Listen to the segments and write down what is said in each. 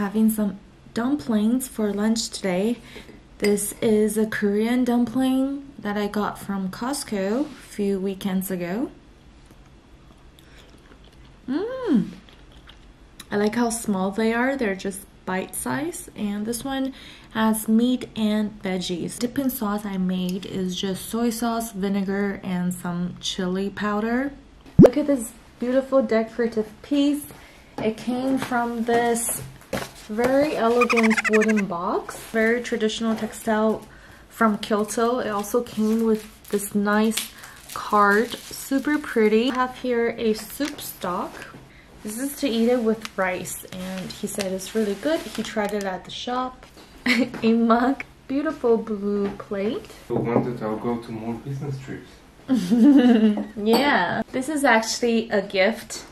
having some dumplings for lunch today. This is a Korean dumpling that I got from Costco a few weekends ago. Mmm! I like how small they are. They're just bite size. And this one has meat and veggies. Dipping sauce I made is just soy sauce, vinegar, and some chili powder. Look at this beautiful decorative piece. It came from this very elegant wooden box. Very traditional textile from Kyoto. It also came with this nice card. Super pretty. I have here a soup stock this is to eat it with rice and he said it's really good. He tried it at the shop. a mug. Beautiful blue plate. I wanted I'll go to more business trips. yeah. This is actually a gift.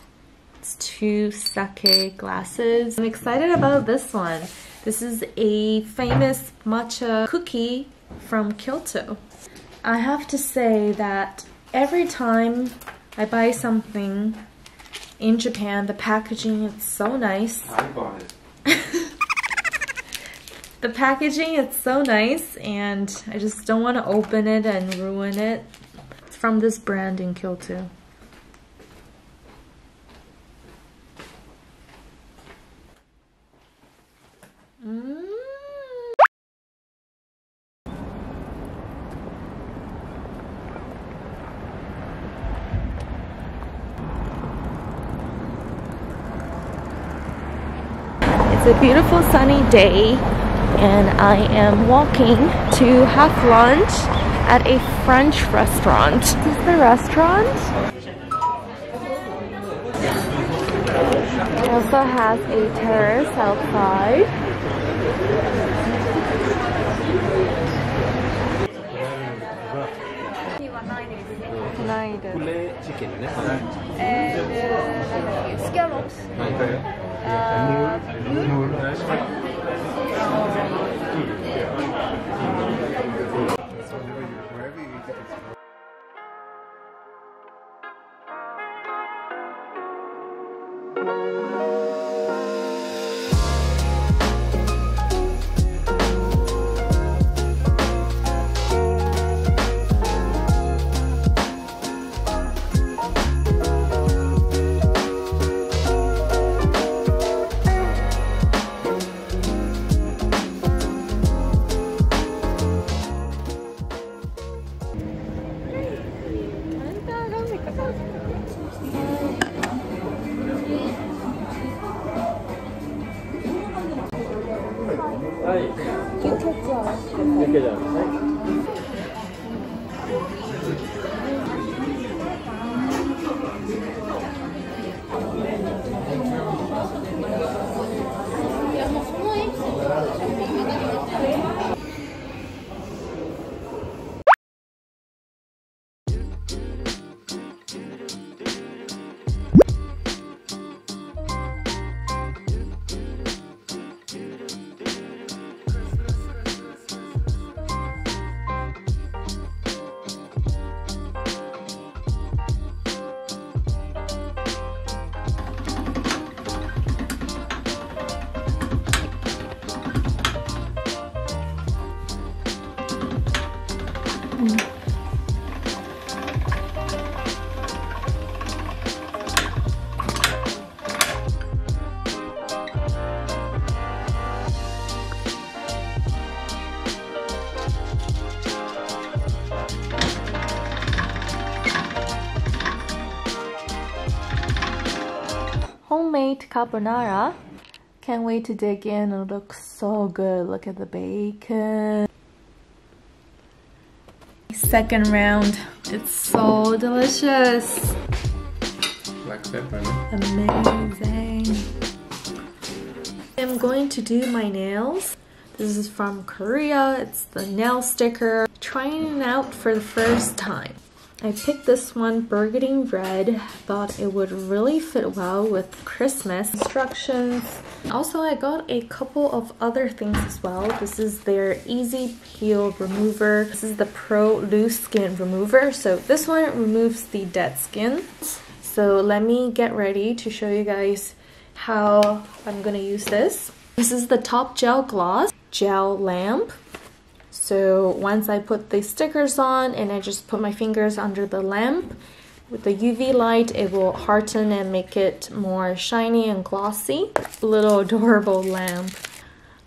It's two sake glasses. I'm excited about this one. This is a famous matcha cookie from Kyoto. I have to say that every time I buy something in Japan. The packaging is so nice. I bought it. the packaging is so nice and I just don't want to open it and ruin it. It's from this brand in Kyoto. Mm. A beautiful sunny day and I am walking to have lunch at a French restaurant. This is the restaurant. It also has a terrace outside. And uh, scallops. Uh, はい。Homemade carbonara. Can't wait to dig in. It looks so good. Look at the bacon. Second round. It's so delicious. Black pepper. Amazing. I'm going to do my nails. This is from Korea. It's the nail sticker. Trying it out for the first time. I picked this one, Burgundy Red. Thought it would really fit well with Christmas. Instructions. Also, I got a couple of other things as well. This is their Easy Peel Remover. This is the Pro Loose Skin Remover. So this one removes the dead skin. So let me get ready to show you guys how I'm gonna use this. This is the Top Gel Gloss Gel Lamp. So once I put the stickers on and I just put my fingers under the lamp, with the UV light, it will harden and make it more shiny and glossy. Little adorable lamp.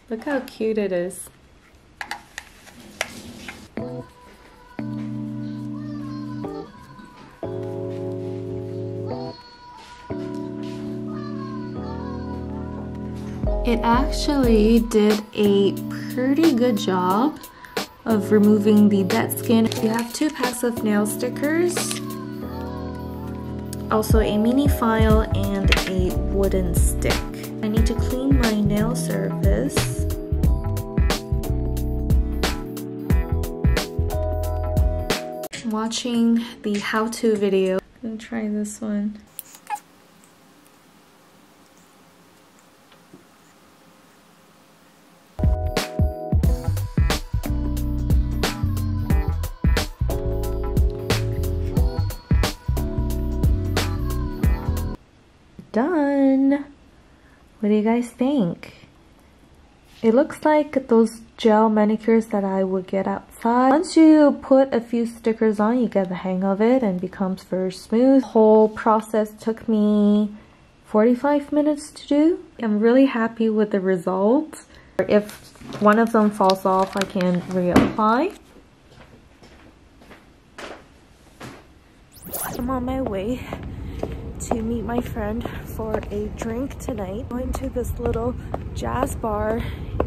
Look how cute it is. It actually did a pretty good job of removing the dead skin. You have two packs of nail stickers, also a mini file and a wooden stick. I need to clean my nail surface. Watching the how-to video. I'm gonna try this one. Done. What do you guys think? It looks like those gel manicures that I would get outside. Once you put a few stickers on, you get the hang of it and becomes very smooth. The whole process took me 45 minutes to do. I'm really happy with the results. If one of them falls off, I can reapply. I'm on my way to meet my friend for a drink tonight. Going to this little jazz bar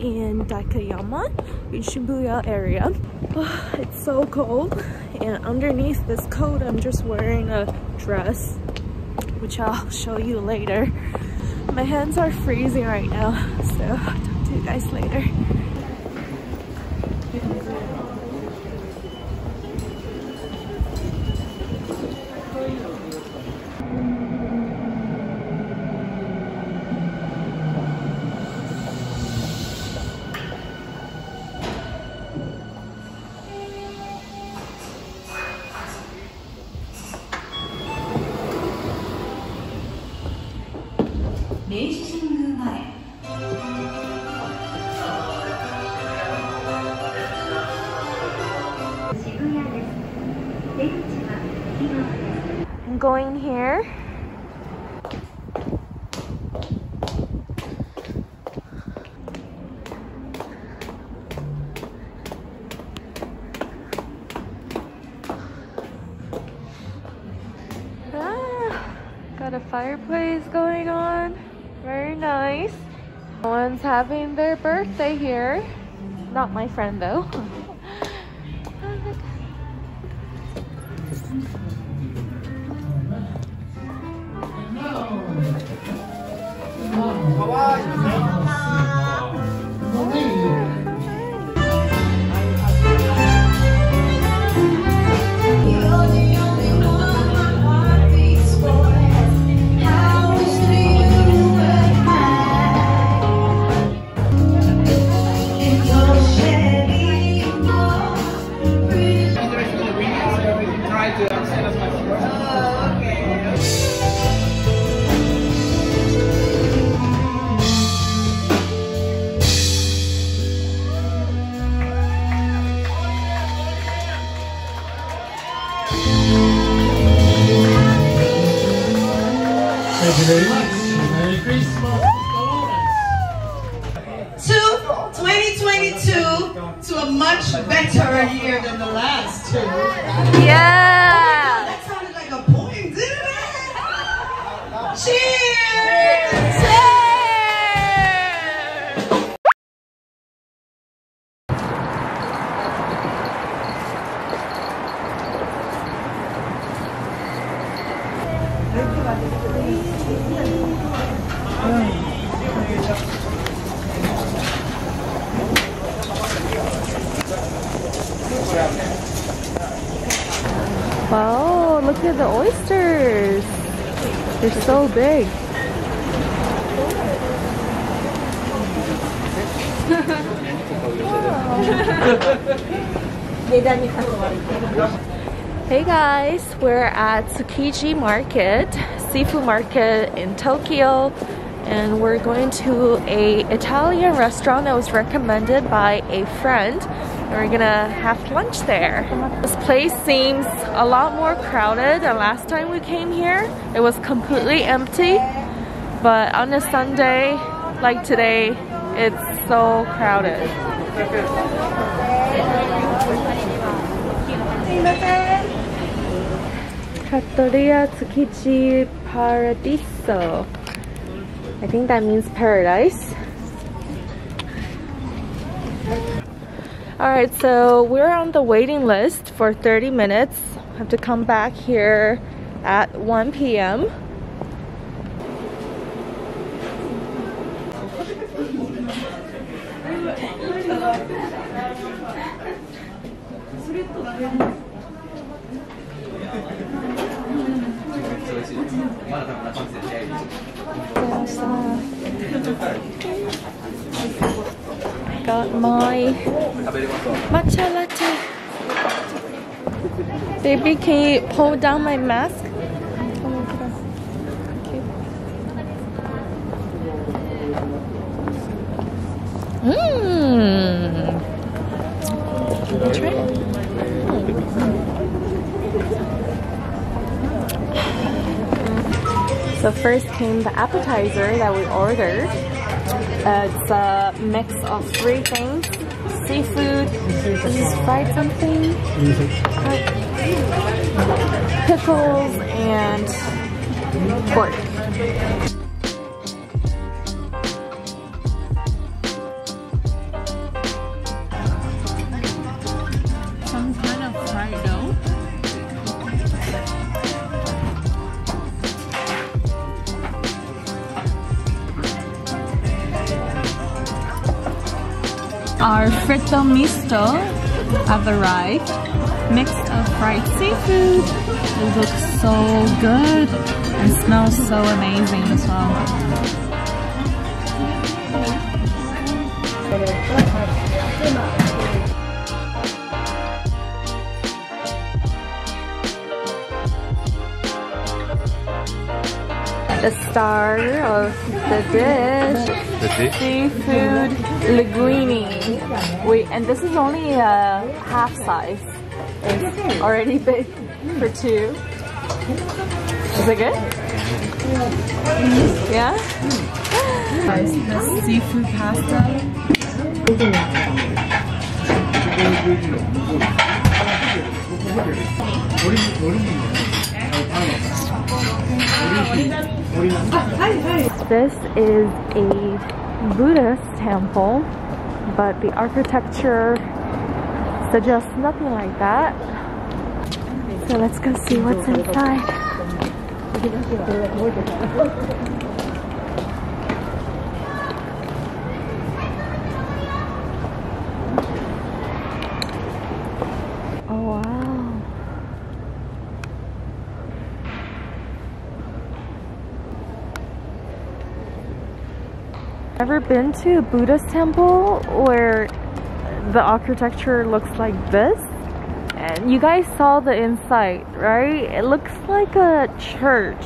in Daikanyama in Shibuya area. Oh, it's so cold and underneath this coat I'm just wearing a dress which I'll show you later. My hands are freezing right now so I'll talk to you guys later. A fireplace going on. Very nice. Someone's having their birthday here. Not my friend though. Thank you very much. Merry Christmas. to 2022 to a much better year than the last two. Yeah! Wow, look at the oysters. They're so big. Hey guys, we're at Tsukiji Market, seafood market in Tokyo. And we're going to a Italian restaurant that was recommended by a friend and we're gonna have lunch there. This place seems a lot more crowded than last time we came here. It was completely empty but on a Sunday like today it's so crowded. Trattoria Tsukiji Paradiso. I think that means paradise. Alright, so we're on the waiting list for 30 minutes. Have to come back here at 1 p.m. Got my matcha latte. Baby, can you pull down my mask? It. So first came the appetizer that we ordered. Uh, it's a mix of three things. Seafood, fried something, mm-hmm. pickles, and pork. Our fritto misto have arrived. Mixed of fried seafood. It looks so good and smells so amazing as well. The star of the dish That's it? seafood linguine. We and this is only a half size. It's already big for two. Is it good? Yeah. Guys, the seafood pasta. This is a Buddhist temple, but the architecture suggests nothing like that. So let's go see what's inside. Ever been to a Buddhist temple where the architecture looks like this? And you guys saw the inside, right? It looks like a church.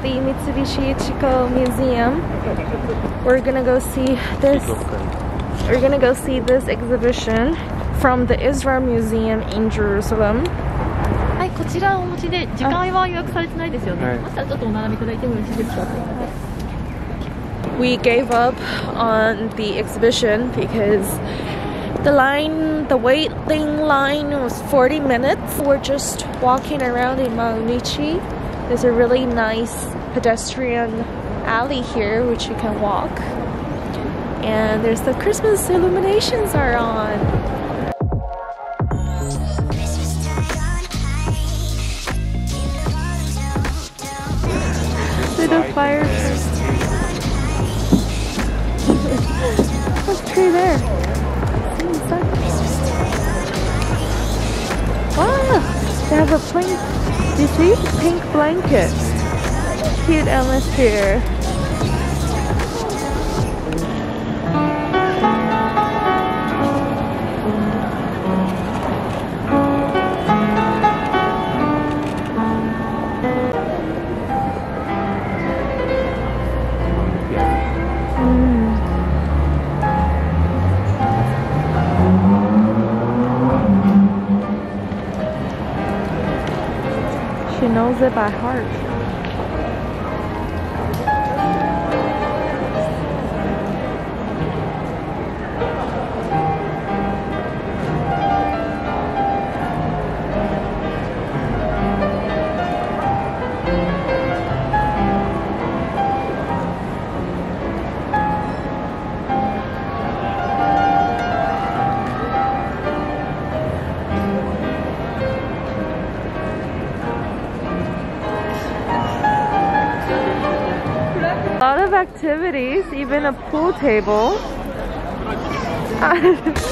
The Mitsubishi Ichigokan Museum, we're gonna go see this. We're gonna go see this exhibition from the Israel Museum in Jerusalem. We gave up on the exhibition because the line, the waiting line was 40 minutes. We're just walking around in Marunouchi. There's a really nice pedestrian alley here which you can walk and there's the Christmas illuminations are on. The fire There's a tree there. Ah, they have a pink. Do you see? Pink blanket. Cute atmosphere. It by heart. Even a pool table.